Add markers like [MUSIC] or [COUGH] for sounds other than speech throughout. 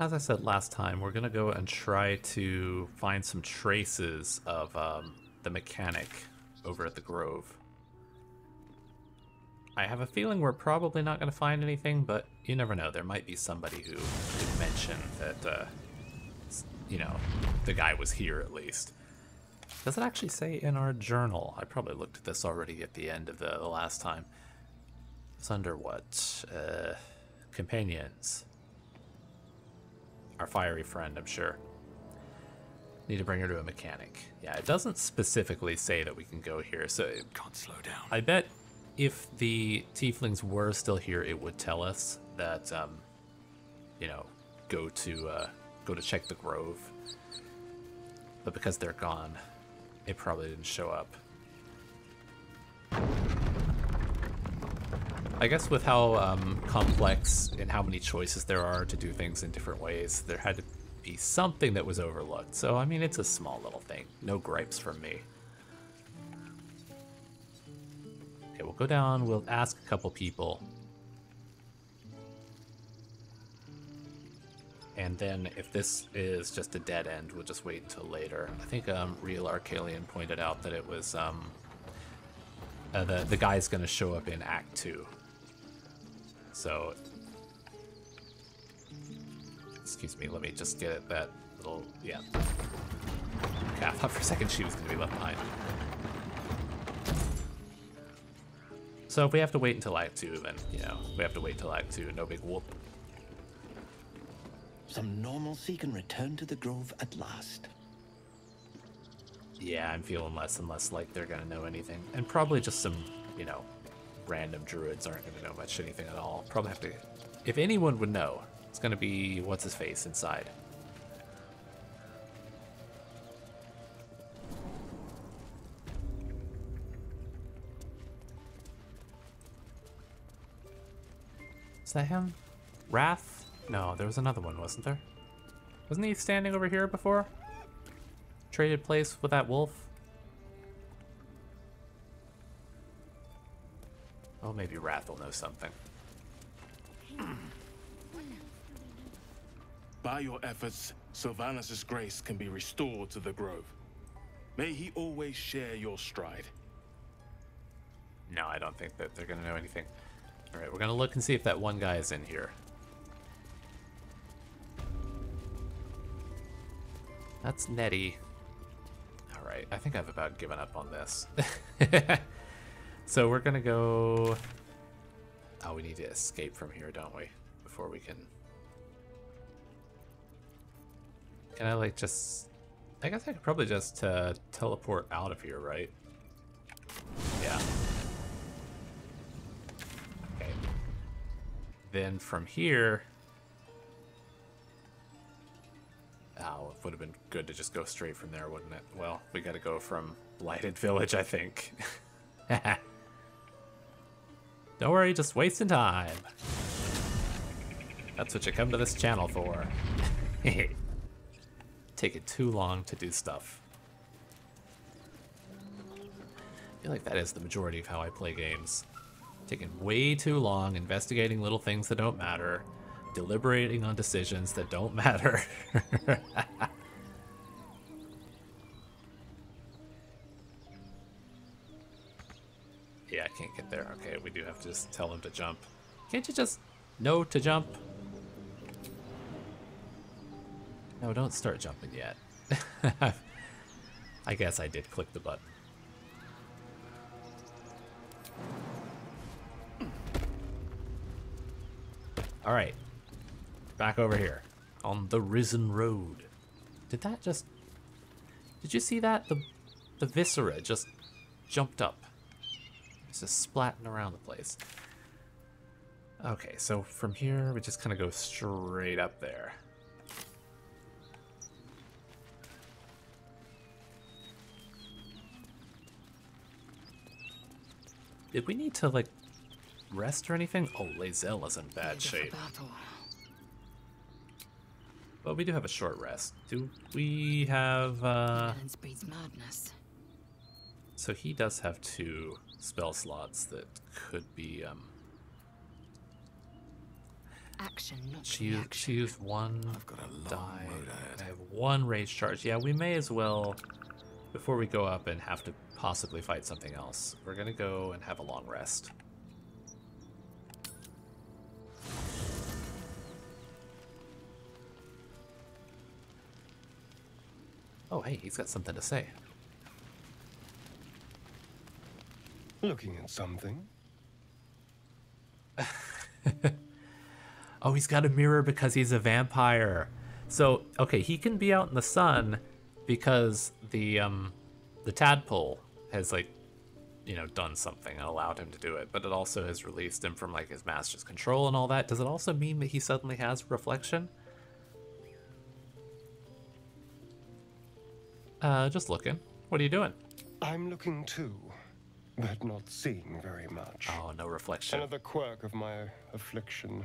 As I said last time, we're gonna go and try to find some traces of um, the mechanic over at the Grove. I have a feeling we're probably not gonna find anything, but you never know. There might be somebody who did mention that, uh, you know, the guy was here at least. Does it actually say in our journal? I probably looked at this already at the end of the, the last time. It's under what? Uh, companions. Our fiery friend, I'm sure. Need to bring her to a mechanic. Yeah, it doesn't specifically say that we can go here, so Can't slow down. I bet if the tieflings were still here, it would tell us that, um, you know, go to uh, go to check the grove. But because they're gone, it probably didn't show up. I guess with how um, complex and how many choices there are to do things in different ways, there had to be something that was overlooked. So, I mean, it's a small little thing. No gripes from me. Okay, we'll go down, we'll ask a couple people. And then if this is just a dead end, we'll just wait until later. I think um, Real Arcalian pointed out that it was um, uh, the, the guy's going to show up in Act 2. So, excuse me, let me just get that little, yeah. Okay, I thought for a second she was going to be left behind. So if we have to wait until Act 2, then, you know, we have to wait till Act 2, no big whoop. Some normalcy can return to the grove at last. Yeah, I'm feeling less and less like they're gonna know anything. And probably just some, you know, random druids aren't gonna know much anything at all. Probably have to if anyone would know, it's gonna be what's his face inside. Is that him? Rath? No, there was another one, wasn't there? Wasn't he standing over here before? Traded place with that wolf? Oh, maybe Rath will know something. By your efforts, Silvanus' grace can be restored to the grove. May he always share your stride. No, I don't think that they're gonna know anything. Alright, we're gonna look and see if that one guy is in here. That's Nettie. Alright, I think I've about given up on this. [LAUGHS] so we're gonna go... Oh, we need to escape from here, don't we? Before we can... Can I, like, just... I guess I could probably just uh, teleport out of here, right? Yeah. Okay. Then from here... Oh, it would have been good to just go straight from there, wouldn't it? Well, we gotta go from Blighted Village, I think. [LAUGHS] Don't worry, just wasting time. That's what you come to this channel for. [LAUGHS] Take it too long to do stuff. I feel like that is the majority of how I play games. Taking way too long, investigating little things that don't matter, deliberating on decisions that don't [LAUGHS] matter. [LAUGHS] there. Okay, we do have to just tell him to jump. Can't you just know to jump? No, don't start jumping yet. [LAUGHS] I guess I did click the button. All right, back over here on the Risen Road. Did that just? Did you see that? The the viscera just jumped up. It's just splatting around the place. Okay, so from here we just kind of go straight up there. Did we need to like rest or anything? Oh, Lae'zel is in bad shape. But we do have a short rest. Do we have uh Violence breeds madness. so he does have two spell slots that could be um action, not She used, reaction. she used one I've got a long die. I have one rage charge. Yeah, we may as well, before we go up and have to possibly fight something else, we're gonna go and have a long rest. Oh, hey, he's got something to say. Looking at something? [LAUGHS] Oh, he's got a mirror because he's a vampire. So, okay, he can be out in the sun because the um the tadpole has like you know done something and allowed him to do it, but it also has released him from like his master's control and all that. Does it also mean that he suddenly has reflection? Uh, just looking. What are you doing? I'm looking too, but not seeing very much. Oh, no reflection. Another quirk of my affliction.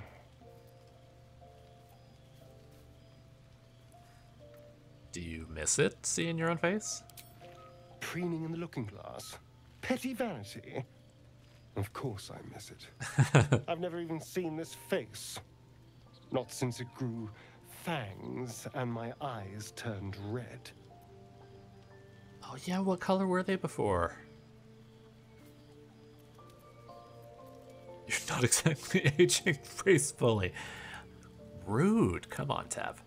Do you miss it, seeing your own face? Preening in the looking glass. Petty vanity. Of course I miss it. [LAUGHS] I've never even seen this face. Not since it grew fangs and my eyes turned red. Oh yeah, what color were they before? You're not [LAUGHS] exactly aging gracefully. Rude. Come on, Tav.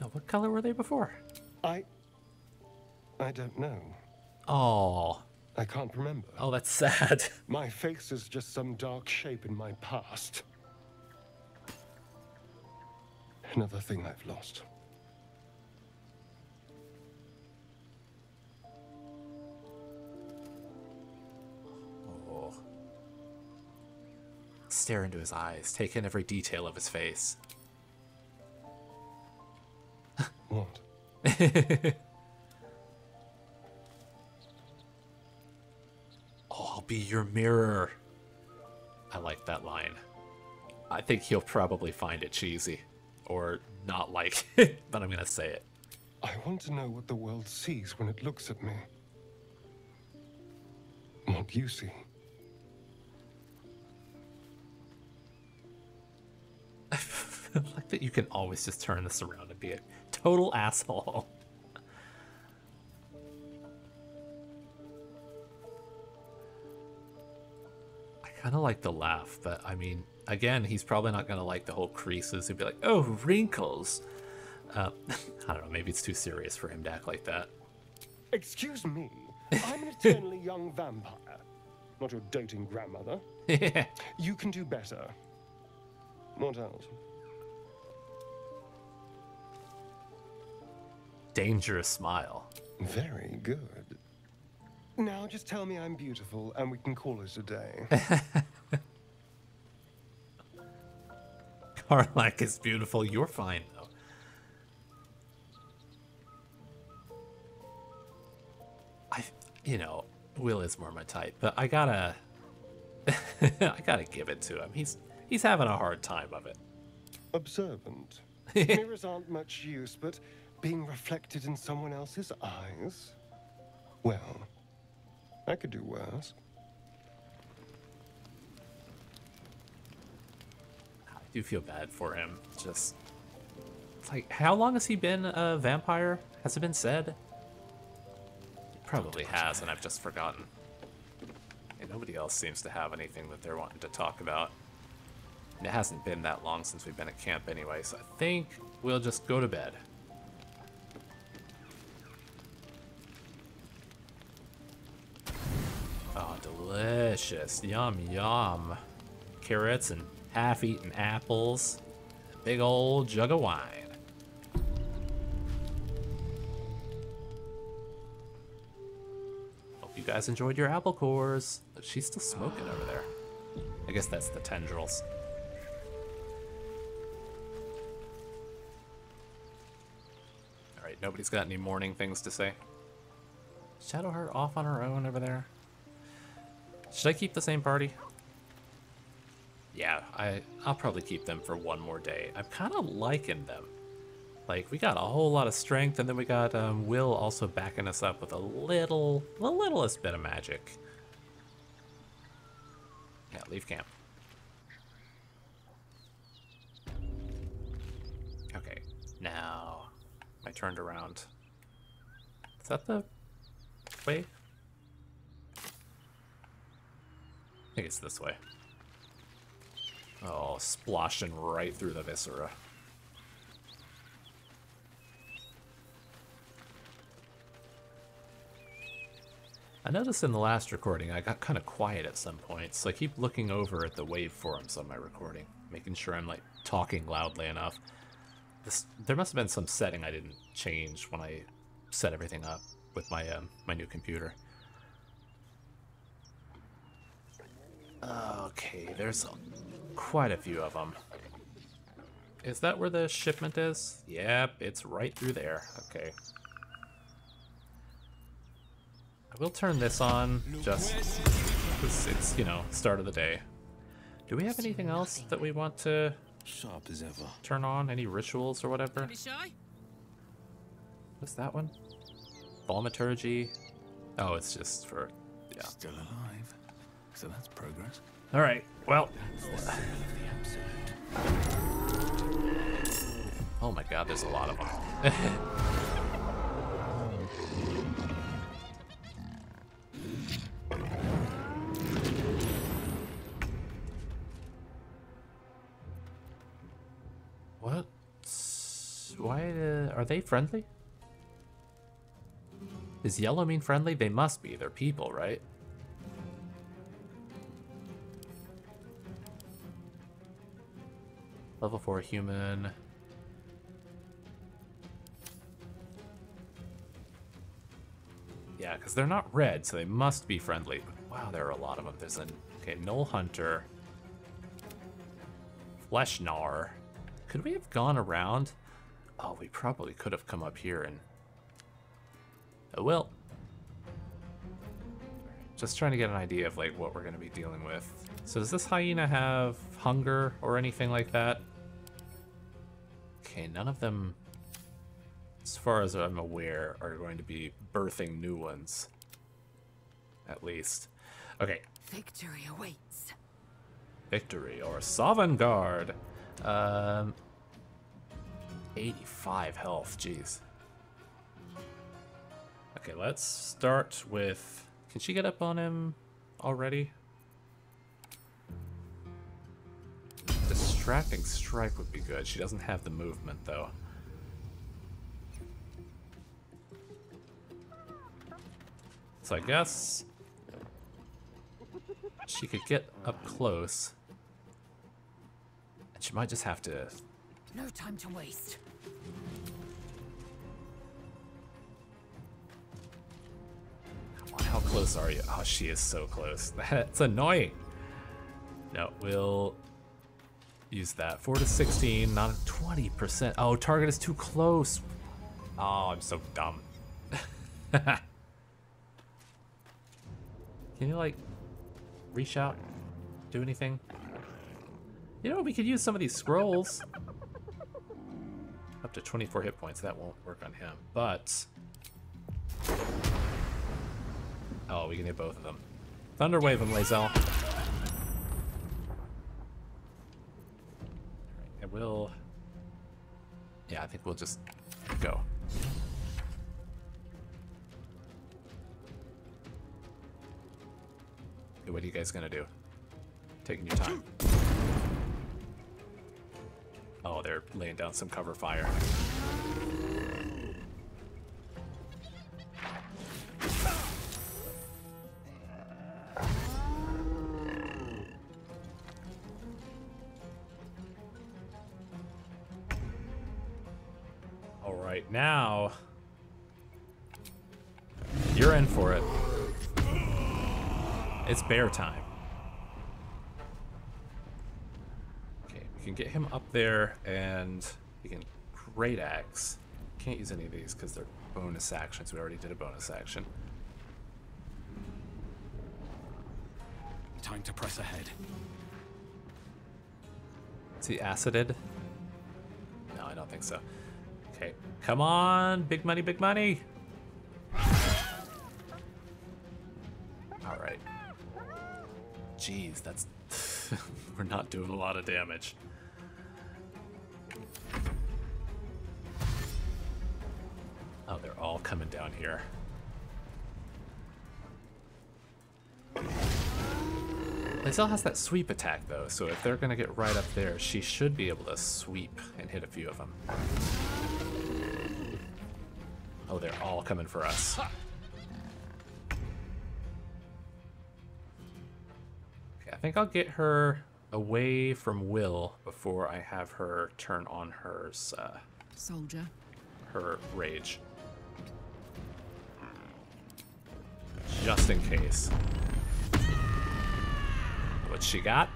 Now, what color were they before? I. I don't know. Oh, I can't remember. oh, that's sad. [LAUGHS] My face is just some dark shape in my past. Another thing I've lost. Stare into his eyes, take in every detail of his face. What? [LAUGHS] Oh, I'll be your mirror. I like that line. I think he'll probably find it cheesy or not like [LAUGHS] it, but I'm gonna say it. I want to know what the world sees when it looks at me. What you see. Like that you can always just turn this around and be a total asshole. [LAUGHS] I kind of like the laugh, but I mean, again, he's probably not going to like the whole creases. He'd be like, oh, wrinkles. Uh, [LAUGHS] I don't know, maybe it's too serious for him to act like that. Excuse me. I'm an eternally [LAUGHS] young vampire. Not your doting grandmother. You can do better. What else? Dangerous smile. Very good. Now just tell me I'm beautiful and we can call it a day. [LAUGHS] Karlach is beautiful. You're fine, though. I, you know, Wyll is more my type, but I gotta, [LAUGHS] I gotta give it to him. He's he's having a hard time of it. Observant. [LAUGHS] Mirrors aren't much use, but being reflected in someone else's eyes? Well, I could do worse. I do feel bad for him. Just, like, how long has he been a vampire? Has it been said? It probably has, and I've just forgotten. And nobody else seems to have anything that they're wanting to talk about. And it hasn't been that long since we've been at camp anyway, so I think we'll just go to bed. Delicious. Yum, yum. Carrots and half-eaten apples. Big old jug of wine. Hope you guys enjoyed your apple cores. She's still smoking over there. I guess that's the tendrils. Alright, nobody's got any morning things to say. Shadowheart off on her own over there. Should I keep the same party? Yeah, I, I'll probably keep them for one more day. I'm kind of liking them. Like, we got a whole lot of strength, and then we got um, Wyll also backing us up with a little, the littlest bit of magic. Yeah, leave camp. Okay, now I turned around. Is that the way? Think it's this way. Oh, splashing right through the viscera. I noticed in the last recording I got kind of quiet at some points, so I keep looking over at the waveforms on my recording, making sure I'm like talking loudly enough. This, there must have been some setting I didn't change when I set everything up with my um, my new computer. Okay, there's quite a few of them. Is that where the shipment is? Yep, it's right through there. Okay. I will turn this on just because it's, you know, start of the day. Do we have anything else that we want to Sharp as ever. turn on? Any rituals or whatever? Don't be shy. What's that one? Thaumaturgy? Oh, it's just for, yeah. Still alive. So that's progress. All right, well. Oh my god, there's a lot of them. [LAUGHS] what? Why uh, are they friendly? Does yellow mean friendly? They must be. They're people, right? Level 4 human. Yeah, because they're not red, so they must be friendly. Wow, there are a lot of them. There's an okay, Gnoll Hunter. Flesh Gnawer. Could we have gone around? Oh, we probably could have come up here and... Oh well. Just trying to get an idea of like what we're going to be dealing with. So does this hyena have hunger or anything like that? Okay, none of them, as far as I'm aware, are going to be birthing new ones. At least. Okay, Victory awaits. victory or Sovngarde. Um, 85 health, jeez. Okay, let's start with. Can she get up on him already? Distracting strike would be good. She doesn't have the movement though. So I guess she could get up close. And she might just have to No time to waste. Come on, how close are you? Oh, she is so close. [LAUGHS] That's annoying. No, we'll use that. 4 to 16, not 20%. Oh, target is too close. Oh, I'm so dumb. [LAUGHS] Can you, like, reach out? Do anything? You know, we could use some of these scrolls. Up to 24 hit points. That won't work on him, but... Oh, we can hit both of them. Thunderwave him, Lae'zel. Will... Yeah, I think we'll just go. Okay, what are you guys gonna do? Taking your time. Oh, they're laying down some cover fire. Bear time. Okay, we can get him up there and we can great axe. Can't use any of these because they're bonus actions. We already did a bonus action. Time to press ahead. Is he acided? No, I don't think so. Okay, come on, big money, big money. Jeez, that's [LAUGHS] we're not doing a lot of damage. Oh, they're all coming down here. Lae'zel has that sweep attack though, so if they're gonna get right up there, she should be able to sweep and hit a few of them. Oh, they're all coming for us. I think I'll get her away from Wyll before I have her turn on her uh, Soldier. her rage. Just in case. What she got?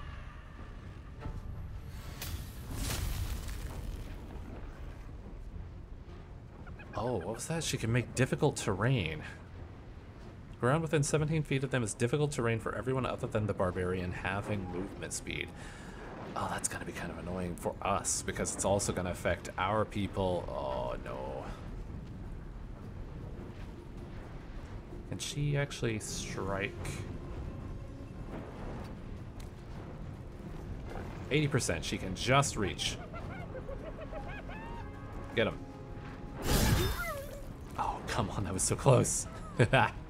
Oh, what was that? She can make difficult terrain. Ground within 17 feet of them is difficult terrain for everyone other than the barbarian having movement speed. Oh, that's gonna be kind of annoying for us because it's also gonna affect our people. Oh no. Can she actually strike? 80%. She can just reach. Get him. Oh, come on. That was so close. [LAUGHS]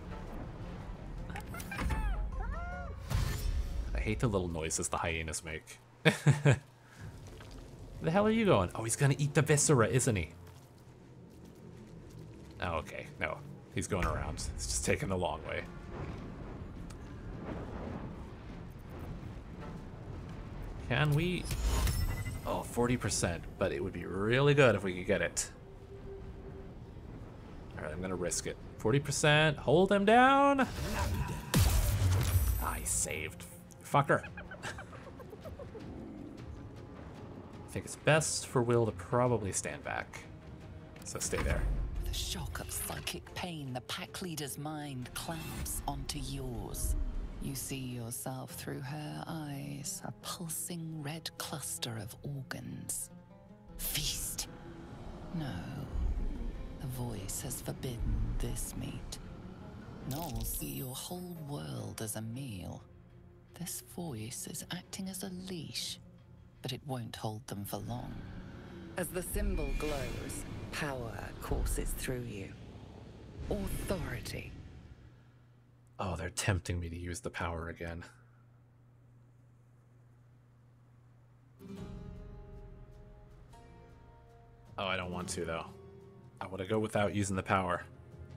hate the little noises the hyenas make. [LAUGHS] The hell are you going? Oh, he's gonna eat the viscera, isn't he? Oh, okay. No. He's going around. He's just taking the long way. Can we... Oh, 40%, but it would be really good if we could get it. Alright, I'm gonna risk it. 40%, hold him down! I saved. Fucker. I think it's best for Wyll to probably stand back. So stay there. With a shock of psychic pain, the pack leader's mind clamps onto yours. You see yourself through her eyes, a pulsing red cluster of organs. Feast. No. The voice has forbidden this meat. Gnolls see your whole world as a meal. This voice is acting as a leash, but it won't hold them for long. As the symbol glows, power courses through you. Authority. Oh, they're tempting me to use the power again. Oh, I don't want to, though. I want to go without using the power.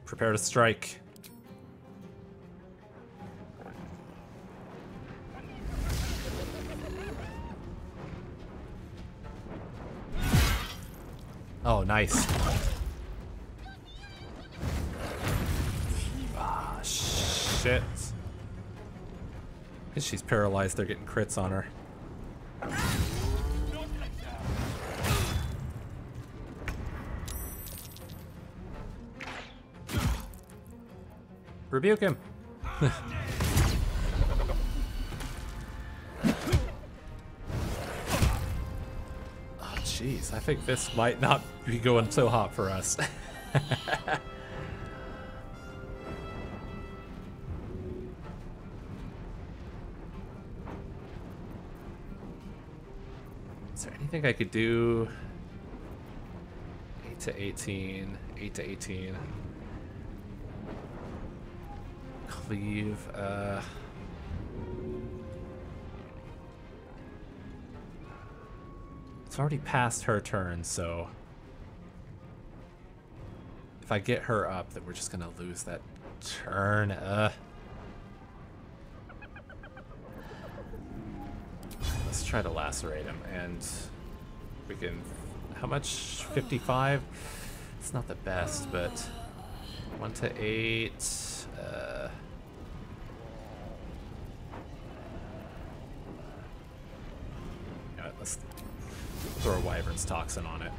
Prepare to strike. Oh, nice. Ah, shit. She's paralyzed, they're getting crits on her. Rebuke him. [LAUGHS] jeez. I think this might not be going so hot for us. [LAUGHS] Is there anything I could do? 8 to 18, 8 to 18. Cleave, uh... It's already past her turn, so... If I get her up, then we're just gonna lose that turn, uh... Let's try to lacerate him, and we can... How much? 55? It's not the best, but... 1 to 8... Uh... Toxin on it.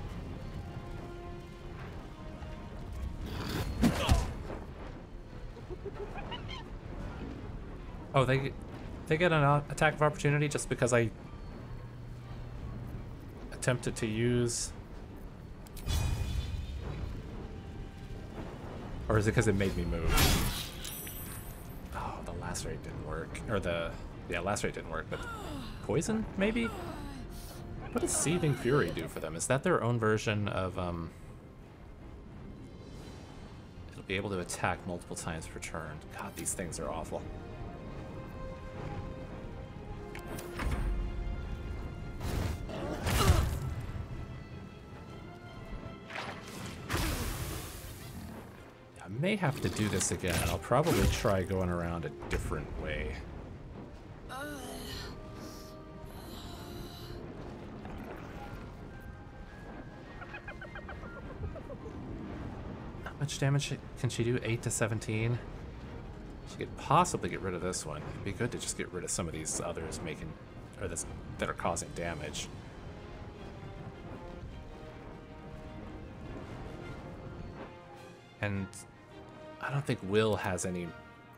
Oh, they they get an attack of opportunity just because I attempted to use, or is it because it made me move? Oh, the lacerate didn't work, or the yeah lacerate didn't work, but poison maybe. What does Seething Fury do for them? Is that their own version of um? It'll be able to attack multiple times per turn. God, these things are awful. I may have to do this again. I'll probably try going around a different way. Much damage can she do? 8 to 17? She could possibly get rid of this one. It'd be good to just get rid of some of these others making, or this, that are causing damage. And I don't think Wyll has any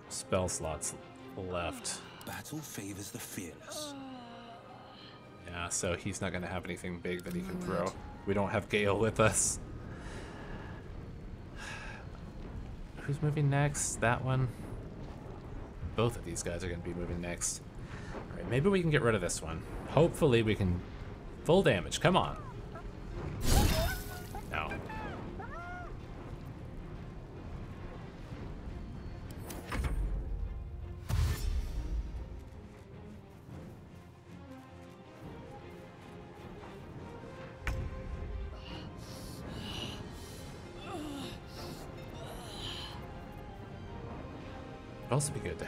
spell slots left. Battle favors the fearless. Yeah, so he's not going to have anything big that he can throw. We don't have Gale with us. Who's moving next? That one? Both of these guys are going to be moving next. Alright, maybe we can get rid of this one. Hopefully we can... Full damage, come on.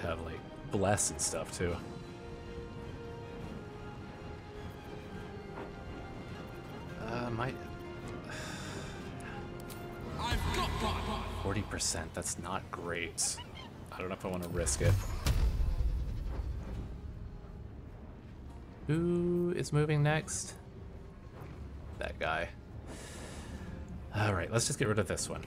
Have, like, bless and stuff, too. Uh, might... 40%, that's not great. I don't know if I want to risk it. Who is moving next? That guy. Alright, let's just get rid of this one.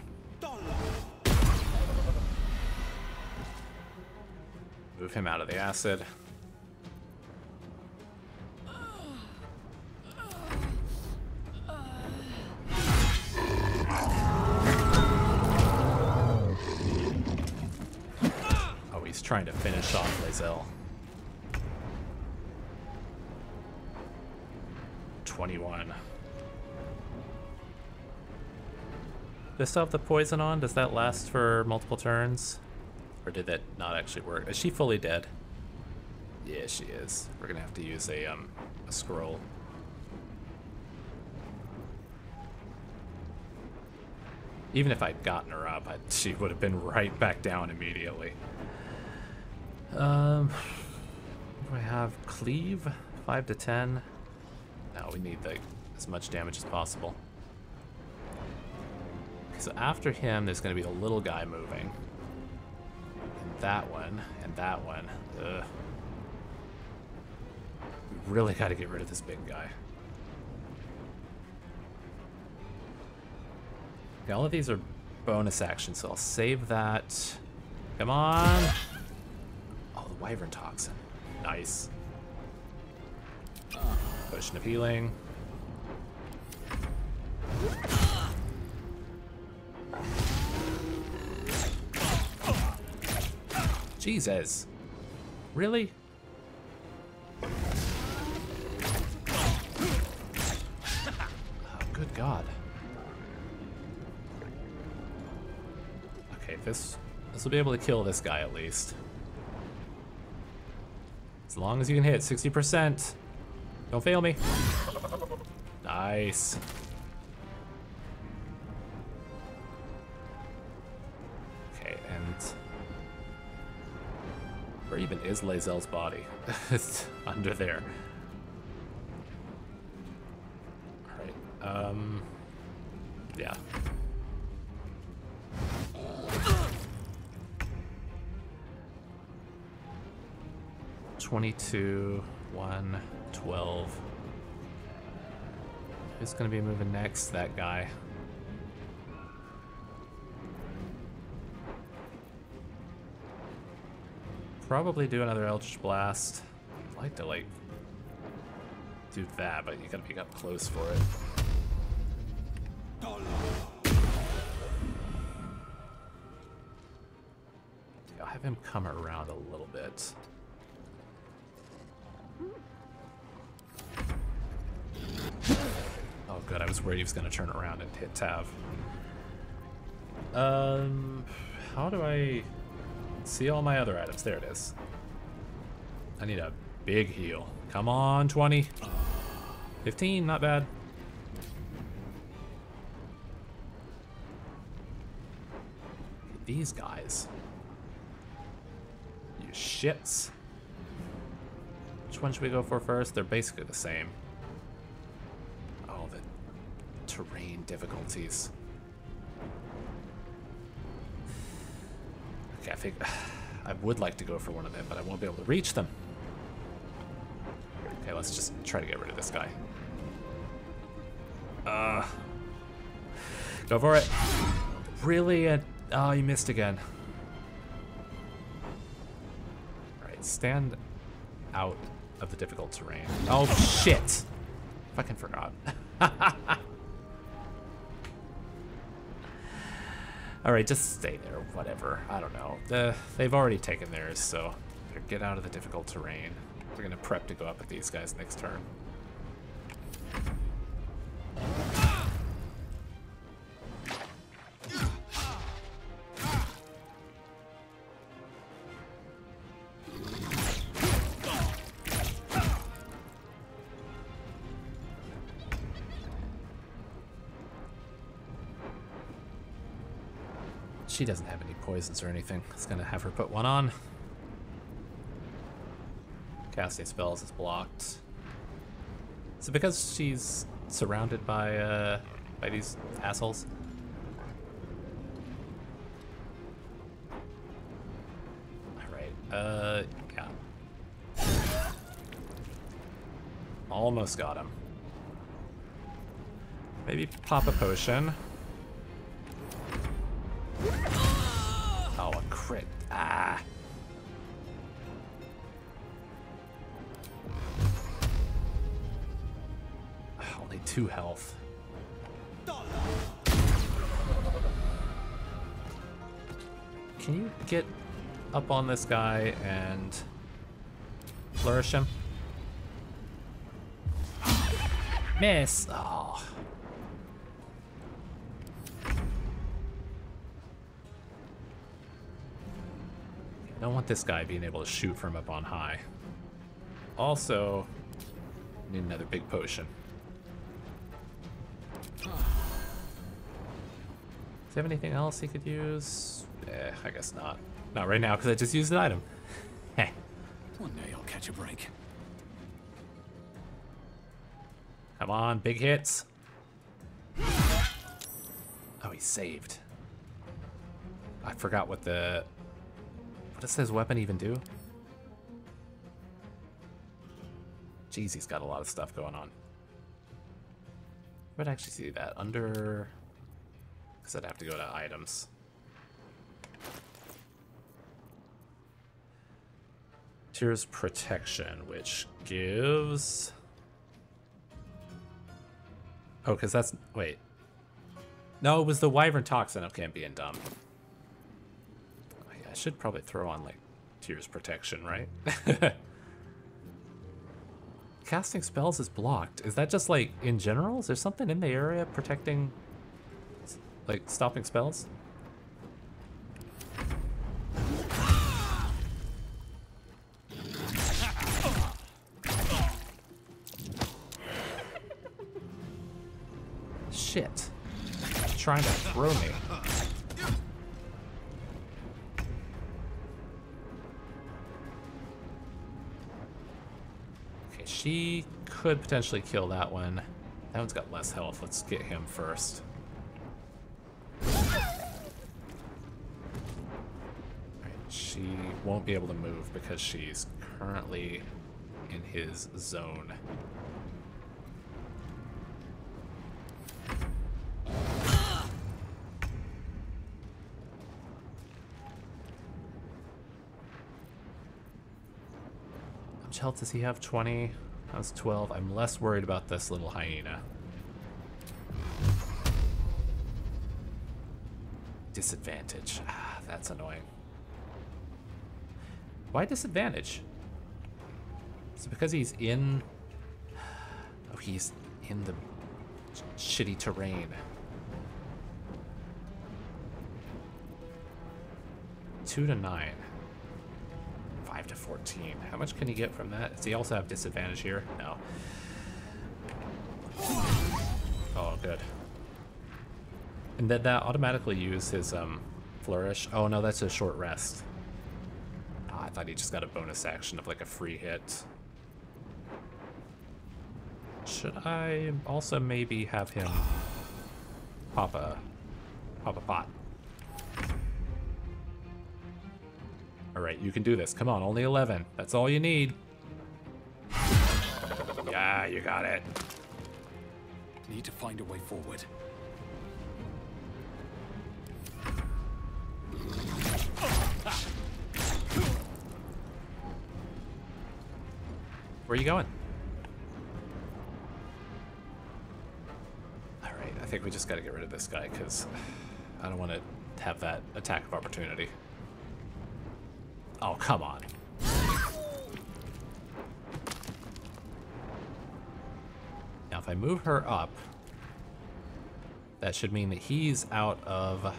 Move him out of the acid. Oh, he's trying to finish off Lae'zel. 21. Does still have the poison on? Does that last for multiple turns? Or did that not actually work? Is she fully dead? Yeah, she is. We're gonna have to use a um a scroll. Even if I'd gotten her up, i she would have been right back down immediately. Um, do I have cleave? Five to ten. No, we need like as much damage as possible. So after him, there's going to be a little guy moving. That one, and that one. Ugh. We really got to get rid of this big guy. Okay, all of these are bonus actions, so I'll save that. Come on! Oh, the Wyvern Toxin. Nice. Potion of Healing. Jesus. Really? Oh, good God. Okay, this this will be able to kill this guy at least. As long as you can hit 60%. Don't fail me. Nice. Even is Lae'zel's body? [LAUGHS] it's under there. Alright, um... Yeah. Twenty-two, one, twelve. Who's gonna be moving next? That guy. Probably do another Eldritch Blast. I'd like to like do that, but you gotta be up close for it. I'll have him come around a little bit. Oh good, I was worried he was gonna turn around and hit Tav. Um, how do I see all my other items? There it is. I need a big heal. Come on, 20. 15, not bad. These guys. You shits. Which one should we go for first? They're basically the same. Oh, the terrain difficulties. I think [SIGHS] I would like to go for one of them, but I won't be able to reach them. Okay, let's just try to get rid of this guy. Uh, go for it. Really? Uh, oh, you missed again. Alright, stand out of the difficult terrain. Oh, shit! Fucking forgot. [LAUGHS] Alright, just stay there, whatever. I don't know. The, they've already taken theirs, so get out of the difficult terrain. We're gonna prep to go up at these guys next turn. Poisons or anything. It's gonna have her put one on. Casting spells is blocked. It because she's surrounded by uh by these assholes? Alright, uh yeah. Almost got him. Maybe pop a potion. Two health. Can you get up on this guy and flourish him? Miss. Oh. I don't want this guy being able to shoot from up on high. Also, need another big potion. Does he have anything else he could use? Eh, I guess not. Not right now, because I just used an item. [LAUGHS] Heh. One day I'll catch a break. Come on, big hits. Oh, he saved. I forgot what the... What does his weapon even do? Jeez, he's got a lot of stuff going on. I'd actually see that under... Because I'd have to go to items. Tears Protection, which gives... Oh, because that's... Wait. No, it was the Wyvern Toxin. Okay, I'm being dumb. I should probably throw on, like, Tears Protection, right? [LAUGHS] Casting spells is blocked. Is that just, like, in general? Is there something in the area protecting... Like, stopping spells? Shit. Trying to throw me. She could potentially kill that one. That one's got less health. Let's get him first. Alright, she won't be able to move because she's currently in his zone. How much health does he have? 20? That's 12. I'm less worried about this little hyena. Disadvantage. Ah, that's annoying. Why disadvantage? Is it because he's in... Oh, he's in the shitty terrain. 2 to 9. 5 to 14. How much can he get from that? Does he also have disadvantage here? No. Oh, good. And did that automatically use his um, flourish? Oh no, that's a short rest. Oh, I thought he just got a bonus action of like a free hit. Should I also maybe have him pop a pop a pot? All right, you can do this. Come on, only 11. That's all you need. Yeah, you got it. Need to find a way forward. Where are you going? All right, I think we just got to get rid of this guy because I don't want to have that attack of opportunity. Oh, come on. Now, if I move her up, that should mean that he's out of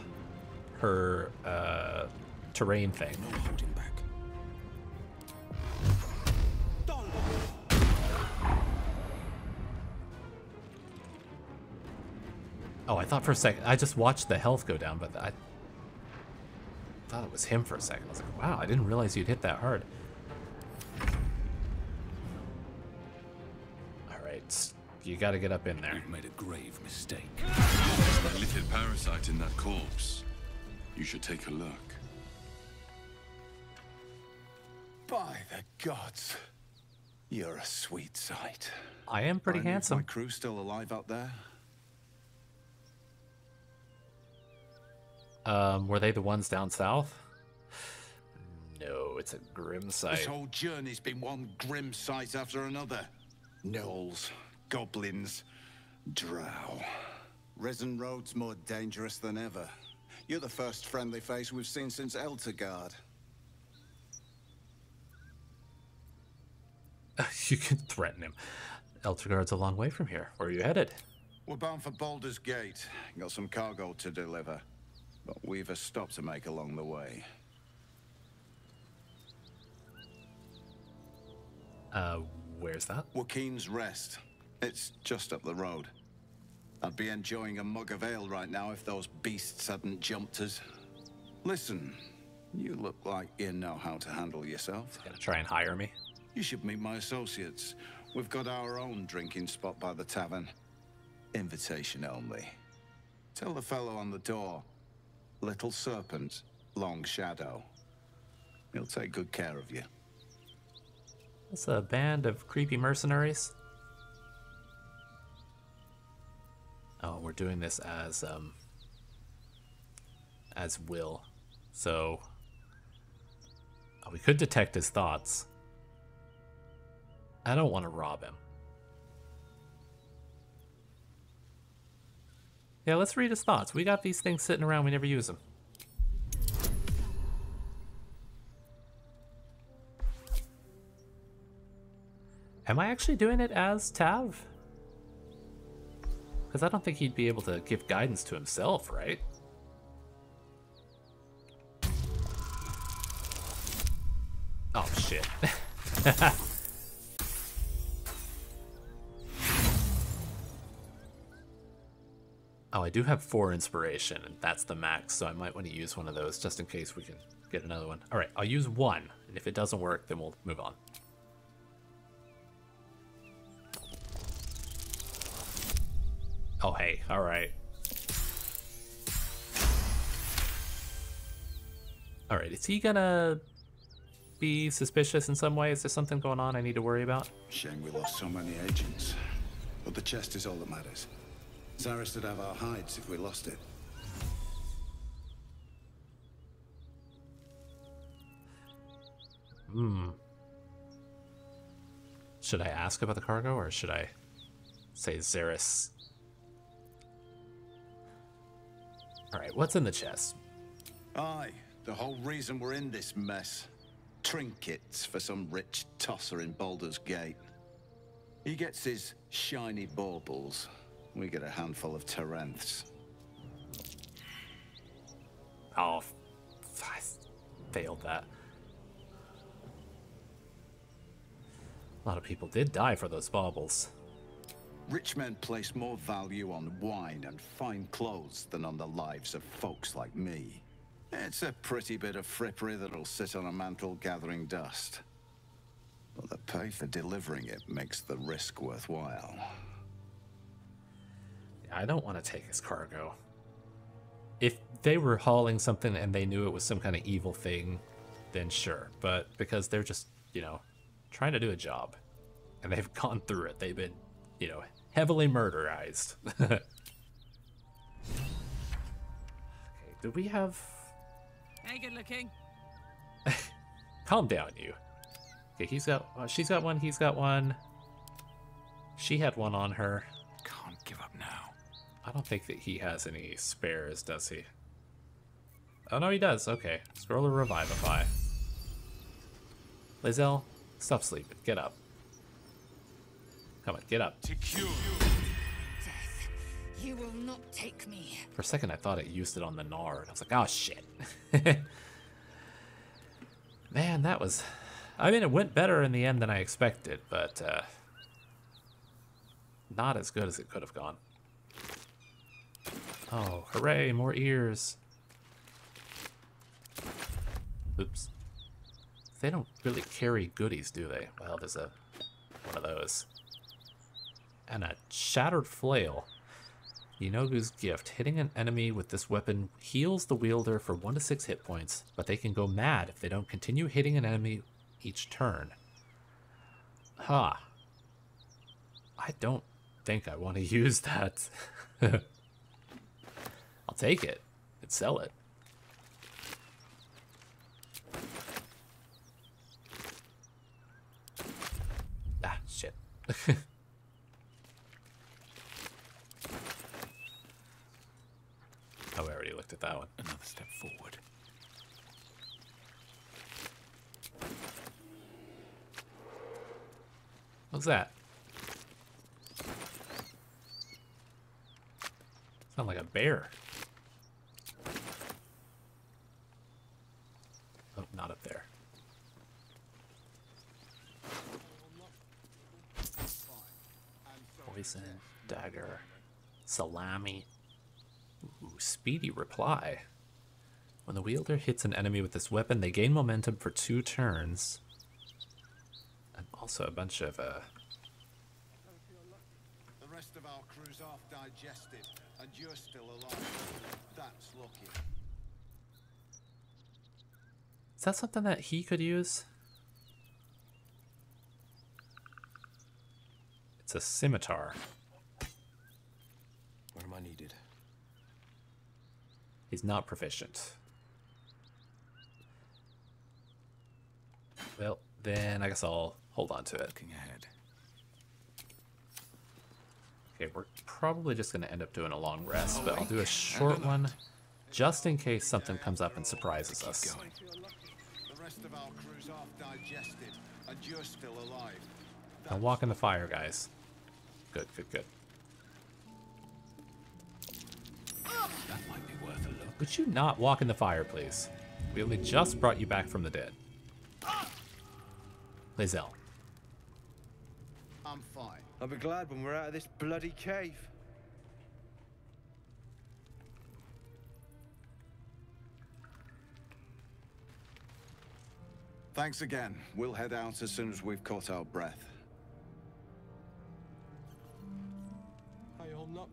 her uh, terrain thing. No holding back. Oh, I thought for a second. I just watched the health go down, but I thought it was him for a second. I was like, wow, I didn't realize you'd hit that hard. All right, you got to get up in there. You've made a grave mistake. There's a little parasite in that corpse. You should take a look. By the gods, you're a sweet sight. I am pretty Find me handsome. My crew still alive out there? Um, were they the ones down south? No, it's a grim sight. This whole journey's been one grim sight after another. Gnolls, goblins, drow. Risen Road's more dangerous than ever. You're the first friendly face we've seen since Elturgard. [LAUGHS] you can threaten him. Elturgard's a long way from here. Where are you headed? We're bound for Baldur's Gate. Got some cargo to deliver. But we've a stop to make along the way. Uh, where's that? Waukeen's Rest. It's just up the road. I'd be enjoying a mug of ale right now if those beasts hadn't jumped us. Listen, you look like you know how to handle yourself. Gonna try and hire me? You should meet my associates. We've got our own drinking spot by the tavern. Invitation only. Tell the fellow on the door. Little Serpent, Long Shadow. He'll take good care of you. It's a band of creepy mercenaries. Oh, we're doing this as um as Wyll. So oh, we could detect his thoughts. I don't want to rob him. Yeah, let's read his thoughts. We got these things sitting around, we never use them. Am I actually doing it as Tav? Because I don't think he'd be able to give guidance to himself, right? Oh, shit. [LAUGHS] oh, I do have four inspiration, and that's the max, so I might want to use one of those just in case we can get another one. All right, I'll use one, and if it doesn't work, then we'll move on. Oh, hey, all right. All right, is he gonna be suspicious in some way? Is there something going on I need to worry about? Shame we lost so many agents. But the chest is all that matters. Zarys would have our hides if we lost it. Hmm. Should I ask about the cargo or should I say Zarys? All right, what's in the chest? Aye, the whole reason we're in this mess. Trinkets for some rich tosser in Baldur's Gate. He gets his shiny baubles. We get a handful of Terenths. Oh, f- failed that. A lot of people did die for those baubles. Rich men place more value on wine and fine clothes than on the lives of folks like me. It's a pretty bit of frippery that'll sit on a mantle gathering dust. But the pay for delivering it makes the risk worthwhile. I don't want to take his cargo. If they were hauling something and they knew it was some kind of evil thing, then sure. But because they're just, you know, trying to do a job and they've [LAUGHS] gone through it, they've been, you know, heavily murderized. [LAUGHS] okay, do we have. Hey, good looking. [LAUGHS] Calm down, you. Okay, he's got. Uh, she's got one, he's got one. She had one on her. I don't think that he has any spares, does he? Oh, no, he does. Okay. Scroll or Revivify. Lae'zel, stop sleeping. Get up. Come on, get up. to Death, you will not take me. For a second, I thought it used it on the Nard. I was like, oh, shit. [LAUGHS] Man, that was... I mean, it went better in the end than I expected, but... Uh, not as good as it could have gone. Oh, hooray, more ears. Oops. They don't really carry goodies, do they? Well, there's a one of those. And a shattered flail. Yeenoghu's gift. Hitting an enemy with this weapon heals the wielder for 1 to 6 hit points, but they can go mad if they don't continue hitting an enemy each turn. Huh. I don't think I want to [LAUGHS] use that. [LAUGHS] I'll take it and sell it. Ah, shit. [LAUGHS] oh, we already looked at that one. Another step forward. What's that? Sound like a bear. Oh, not up there. Poison, dagger, salami. Ooh, speedy reply. When the wielder hits an enemy with this weapon, they gain momentum for two turns. And also a bunch of, uh... The rest of our crew's half digested, and you're still alive. That's lucky. Is that something that he could use? It's a scimitar. Where am I needed? He's not proficient. Well, then I guess I'll hold on to it. Looking ahead. Okay, we're probably just going to end up doing a long rest, but I'll do a short one just in case something comes up and surprises us. Going. The rest of our crew's half digested, and you're still alive. Don't walk in the fire, guys. Good, good, good. That might be worth a look. Would you not walk in the fire, please? We only just brought you back from the dead. Lae'zel. I'm fine. I'll be glad when we're out of this bloody cave. Thanks again. We'll head out as soon as we've caught our breath. How you holding up?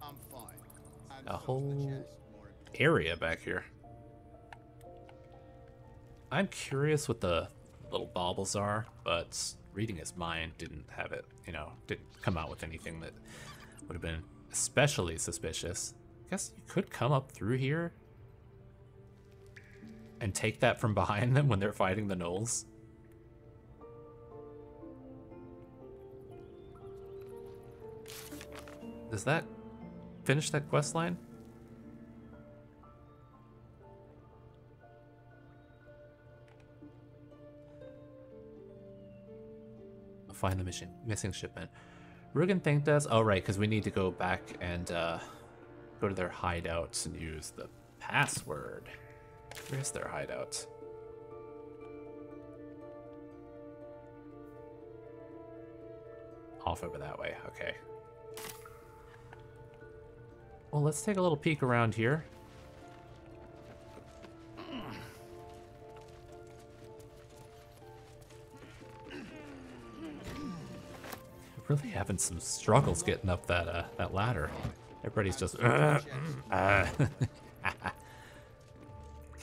I'm fine. And A whole area back here. I'm curious what the little baubles are, but reading his mind didn't have it, you know, didn't come out with anything that would have been especially suspicious. I guess you could come up through here and take that from behind them when they're fighting the gnolls. Does that finish that quest line? Find the mission, missing shipment. Rugan thanked us. Oh, right, because we need to go back and uh, go to their hideouts and use the password. Where's their hideout? Off over that way, okay. Well, let's take a little peek around here. Really having some struggles getting up that uh, that ladder. Everybody's just [CLEARS THROAT] uh, uh. [LAUGHS]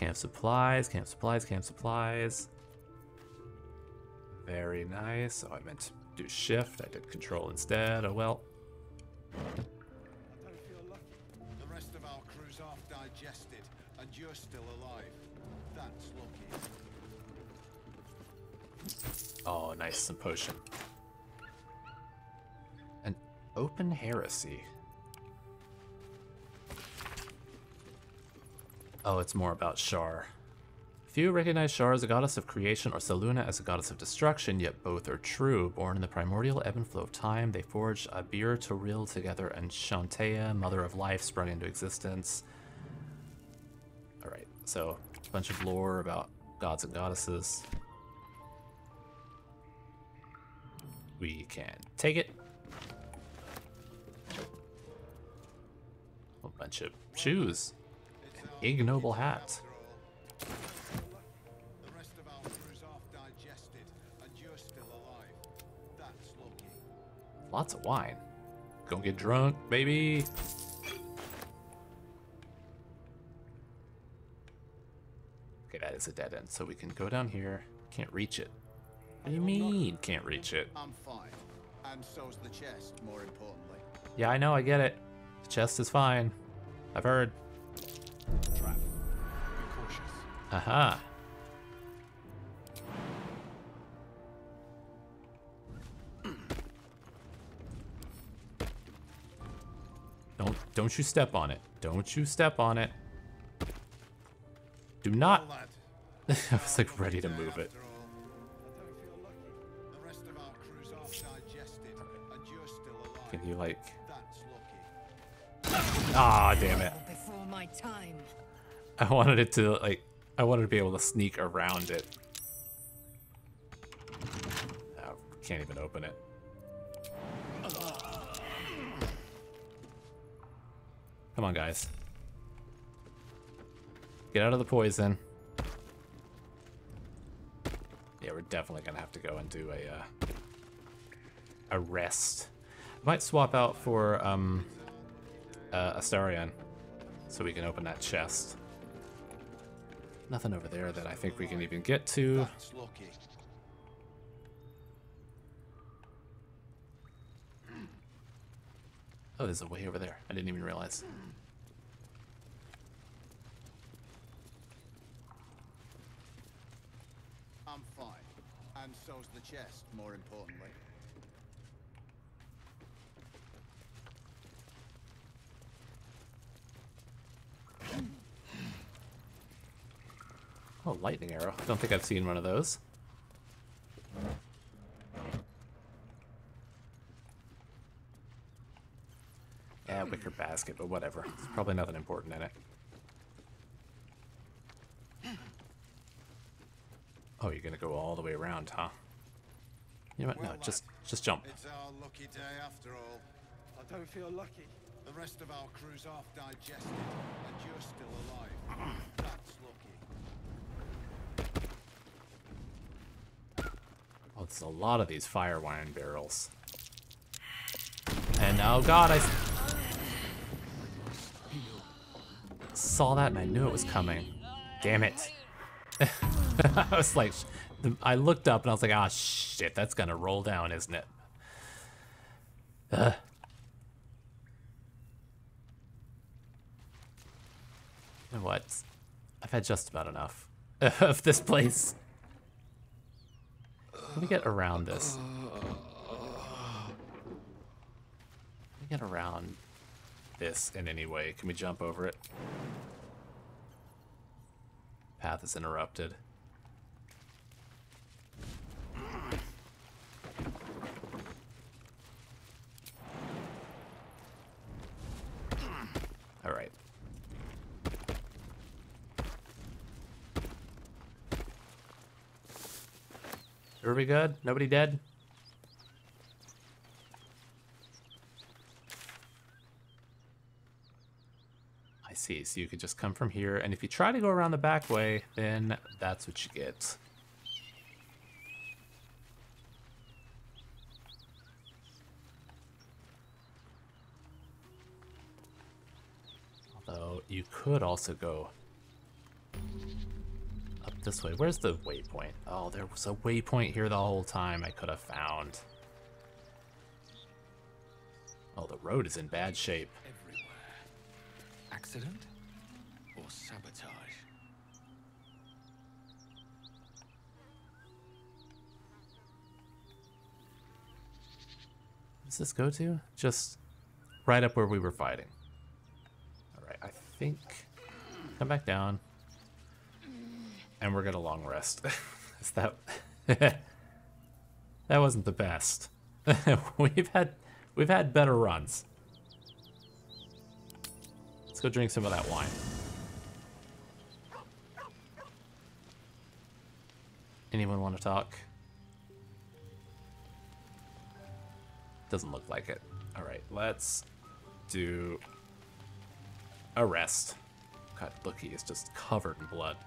camp supplies, camp supplies, camp supplies. Very nice. Oh, I meant to do shift. I did control instead. Oh well. The rest of our crew's half digested, and you're still alive. That's lucky. Oh, nice, some potion. An open heresy. Oh, it's more about Shar. Few recognize Shar as a goddess of creation or Selûne as a goddess of destruction, yet both are true. Born in the primordial ebb and flow of time, they forged Abeir-Toril together and Chauntea, mother of life, sprung into existence. Alright, so a bunch of lore about gods and goddesses. We can take it. A bunch of shoes. Ignoble hat. The rest of our crew's half digested, and you're still alive. That's lucky. Lots of wine. Gonna get drunk, baby. Okay, that is a dead end, so we can go down here. Can't reach it. What do you mean, can't reach it? I'm fine. And so's the chest, more importantly. Yeah, I know, I get it. The chest is fine. I've heard. Trap. Be cautious. Aha. Don't don't you step on it. Don't you step on it. Do not. [LAUGHS] I was like ready to move it. after all. The rest of our crew's half digested, and you're still alive. Can you like That's lucky. Ah, damn it. Time. I wanted it to like I wanted to be able to sneak around it. Oh, can't even open it. Come on, guys. Get out of the poison. Yeah, we're definitely gonna have to go and do a uh, a rest. Might swap out for um uh, Astarion so we can open that chest. Nothing over there that I think we can even get to. Oh, there's a way over there. I didn't even realize. I'm fine. And so's the chest, more importantly. Lightning arrow. Don't think I've seen one of those. Yeah, wicker basket, but whatever. There's probably nothing important in it. Oh, you're gonna go all the way around, huh? You know what? No, Well, just just jump. It's our lucky day after all. I don't feel lucky. The rest of our crew's half digested, and you're still alive. [CLEARS THROAT] That's lucky. Oh, there's a lot of these fire wine barrels. And oh god, I saw that and I knew it was coming. Damn it. [LAUGHS] I was like, I looked up and I was like, ah, shit, that's gonna roll down, isn't it? Ugh. You know what? I've had just about enough [LAUGHS] of this place. Let me get around this. Let me get around this in any way. Can we jump over it? Path is interrupted. All right. Are we good? Nobody dead? I see. So you could just come from here, and if you try to go around the back way, then that's what you get. Although you could also go up this way. Where's the waypoint? Oh, there was a waypoint here the whole time I could have found. Oh, the road is in bad shape. Everywhere. Accident or sabotage? does this go to? Just right up where we were fighting. Alright, I think... Come back down. And we're gonna long rest. [LAUGHS] Is that... [LAUGHS] that wasn't the best. [LAUGHS] we've had we've had better runs. Let's go drink some of that wine. Anyone want to talk? Doesn't look like it. All right, let's do a rest. God, look, he is just covered in blood.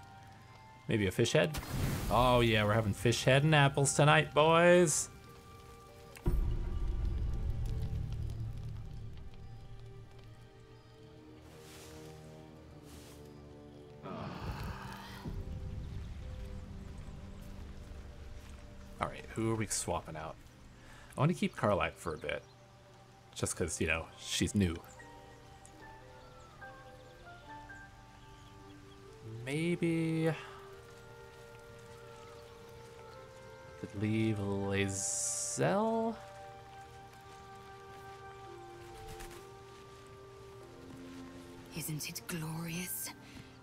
Maybe a fish head? Oh yeah, we're having fish head and apples tonight, boys. All right, who are we swapping out? I want to keep Karlach for a bit. Just because, you know, she's new. Maybe... leave Lae'zel? Isn't it glorious?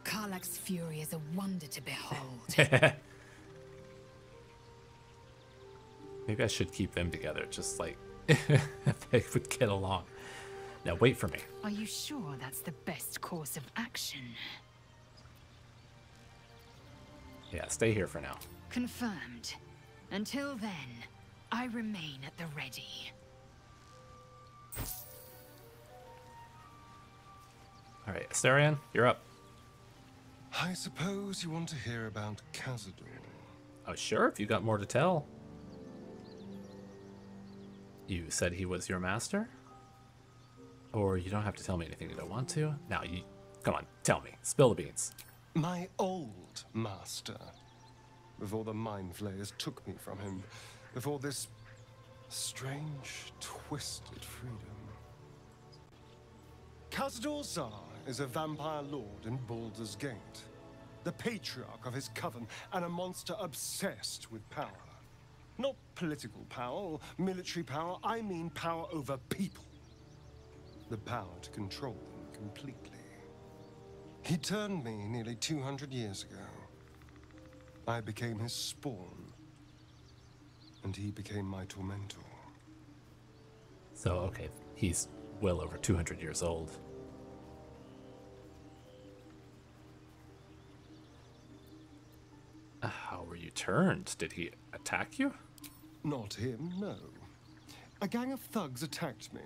Karlach's fury is a wonder to behold. [LAUGHS] Maybe I should keep them together, just like [LAUGHS] they would get along. Now wait for me. Are you sure that's the best course of action? Yeah, stay here for now. Confirmed. Until then, I remain at the ready. All right, Astarion, you're up. I suppose you want to hear about Cazador. Oh, sure, if you got more to tell. You said he was your master? Or you don't have to tell me anything you don't want to? Now, you... Come on, tell me. Spill the beans. My old master. Before the mind flayers took me from him. Before this strange, twisted freedom. Cazador Szarr is a vampire lord in Baldur's Gate. The patriarch of his coven and a monster obsessed with power. Not political power or military power, I mean power over people. The power to control them completely. He turned me nearly 200 years ago. I became his spawn. And he became my tormentor. So, okay, he's well over 200 years old. Uh, How were you turned? Did he attack you? Not him, no. A gang of thugs attacked me,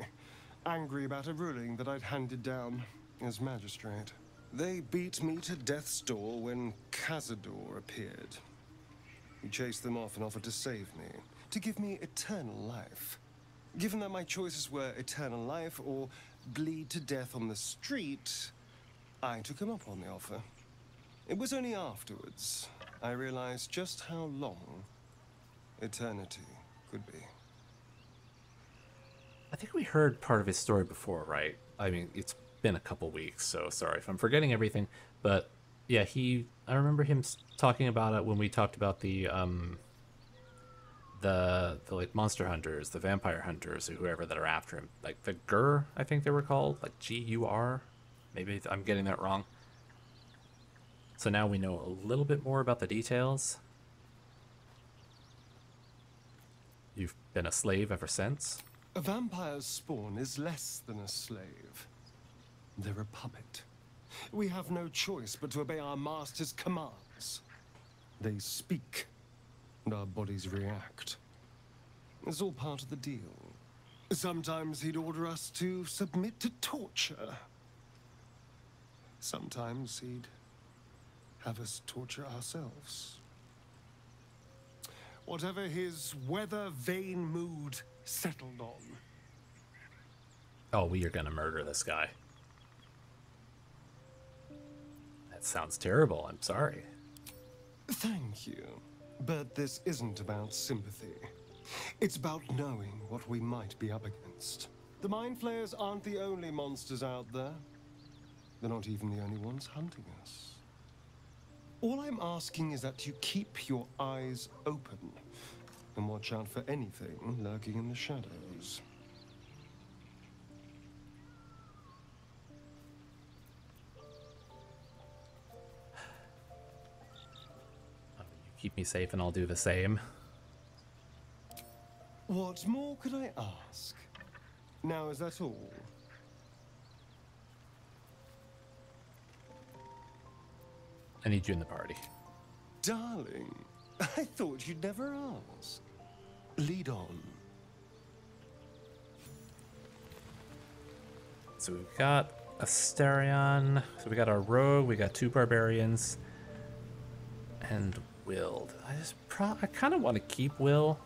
angry about a ruling that I'd handed down as magistrate. They beat me to death's door when Cazador appeared. He chased them off and offered to save me, to give me eternal life. Given that my choices were eternal life or bleed to death on the street, I took him up on the offer. It was only afterwards I realized just how long eternity could be. I think we heard part of his story before, right? I mean, it's been a couple weeks, so sorry if I'm forgetting everything. But yeah, he. I remember him talking about it when we talked about the um. The the like monster hunters, the vampire hunters, or whoever that are after him, like the Gur, I think they were called, like G U R. Maybe I'm getting that wrong. So now we know a little bit more about the details. You've been a slave ever since. A vampire's spawn is less than a slave. They're a puppet. We have no choice but to obey our master's commands. They speak. and our bodies react. It's all part of the deal. Sometimes he'd order us to submit to torture. Sometimes he'd have us torture ourselves. Whatever his weather vane mood settled on. Oh, we are gonna murder this guy. That sounds terrible. I'm sorry. Thank you. But this isn't about sympathy. It's about knowing what we might be up against. The Mind Flayers aren't the only monsters out there. They're not even the only ones hunting us. All I'm asking is that you keep your eyes open and watch out for anything lurking in the shadows. Keep me safe and I'll do the same. What more could I ask? Now, is that all? I need you in the party. Darling, [LAUGHS] I thought you'd never ask. Lead on. So we've got Astarion. So we got our rogue, we got two barbarians, and Wyll. I just I kind of want to keep Wyll.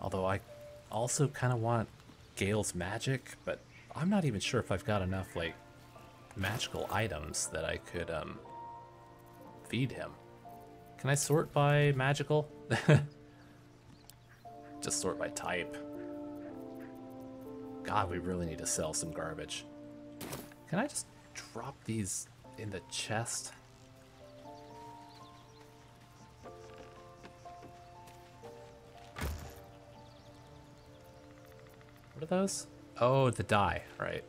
Although I also kind of want Gale's magic, but I'm not even sure if I've got enough like magical items that I could um feed him. Can I sort by magical? [LAUGHS] Just sort by type. God, we really need to sell some garbage. Can I just drop these in the chest? What are those? Oh, the die, right.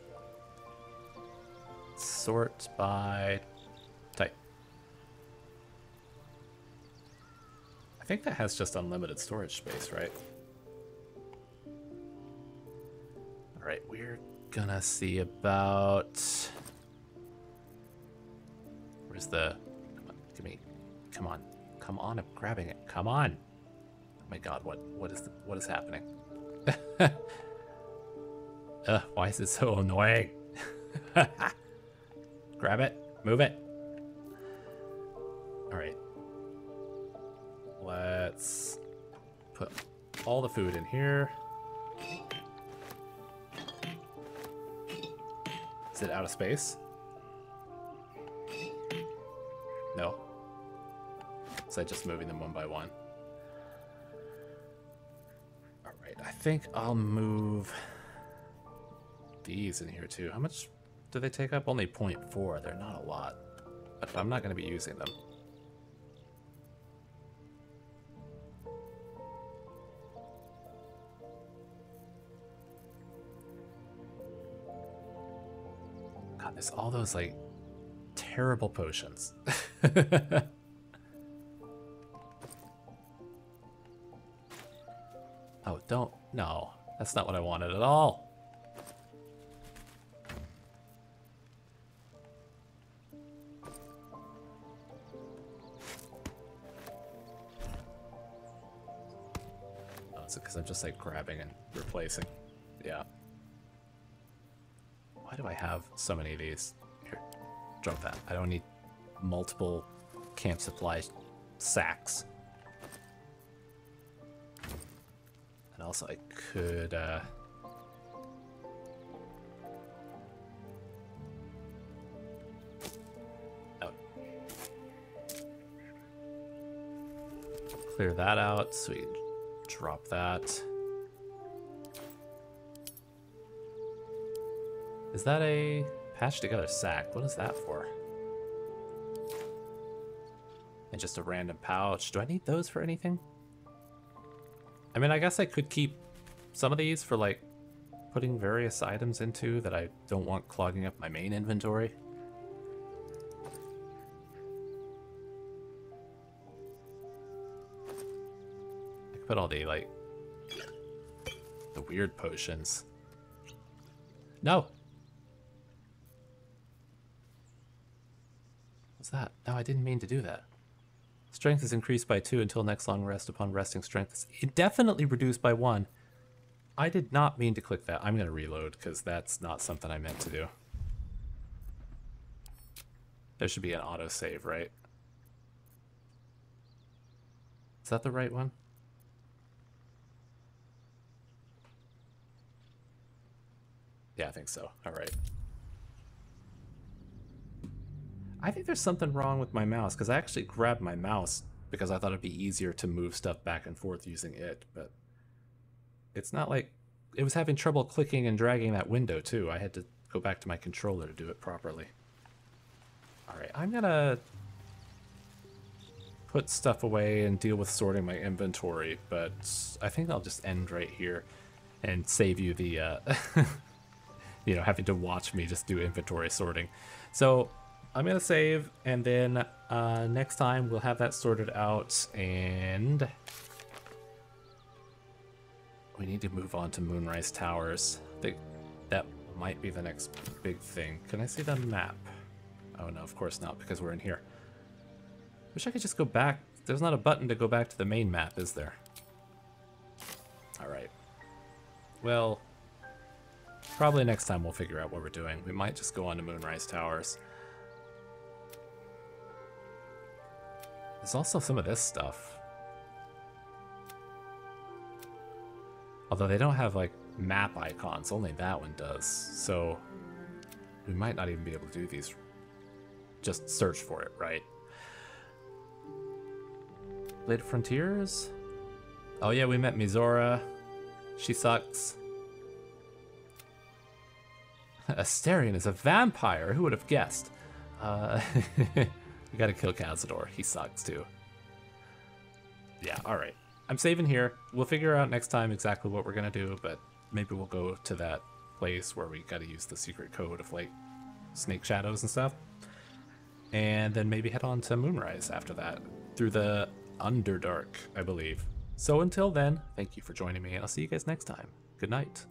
Sort by type. I think that has just unlimited storage space, right? Alright, we're gonna see about... Where's the... Come on, give me... Come on. Come on, I'm grabbing it. Come on! Oh my god, what, what is the, what is happening? [LAUGHS] Ugh, why is it so annoying? [LAUGHS] Grab it. Move it. Alright. Let's put all the food in here. Is it out of space? No. That just moving them one by one? Alright, I think I'll move these in here too. How much do they take up? Only 0.4. They're not a lot. But I'm not going to be using them. God, there's all those like terrible potions. [LAUGHS] oh, don't. No, that's not what I wanted at all. I'm just like grabbing and replacing. Yeah. Why do I have so many of these? Here, drop that. I don't need multiple camp supply sacks. And also I could, uh... Clear that out, sweet drop that. Is that a patch together sack? What is that for? And just a random pouch. Do I need those for anything? I mean, I guess I could keep some of these for like putting various items into that I don't want clogging up my main inventory. Put all the, like, the weird potions. No! What's that? No, I didn't mean to do that. Strength is increased by two until next long rest. Upon resting, strength is indefinitely reduced by one. I did not mean to click that. I'm going to reload because that's not something I meant to do. There should be an autosave, right? Is that the right one? Yeah, I think so. All right. I think there's something wrong with my mouse because I actually grabbed my mouse because I thought it'd be easier to move stuff back and forth using it, but it's not like it was having trouble clicking and dragging that window too. I had to go back to my controller to do it properly. All right, I'm gonna put stuff away and deal with sorting my inventory, but I think I'll just end right here and save you the, uh, [LAUGHS] you know, having to watch me just do inventory sorting. So I'm gonna save, and then uh, next time we'll have that sorted out, and we need to move on to Moonrise Towers. I think that might be the next big thing. Can I see the map? Oh no, of course not, because we're in here. Wish I could just go back. There's not a button to go back to the main map, is there? Alright. Well, probably next time we'll figure out what we're doing. We might just go on to Moonrise Towers. There's also some of this stuff. Although they don't have, like, map icons. Only that one does. So, we might not even be able to do these. Just search for it, right? Blade Frontiers? Oh yeah, we met Mizora. She sucks. [LAUGHS] Astarion is a vampire. Who would have guessed? Uh, [LAUGHS] we gotta kill Cazador. He sucks too. Yeah, alright. I'm saving here. We'll figure out next time exactly what we're gonna do, but maybe we'll go to that place where we gotta use the secret code of like snake shadows and stuff. And then maybe head on to Moonrise after that through the Underdark, I believe. So until then, thank you for joining me, and I'll see you guys next time. Good night.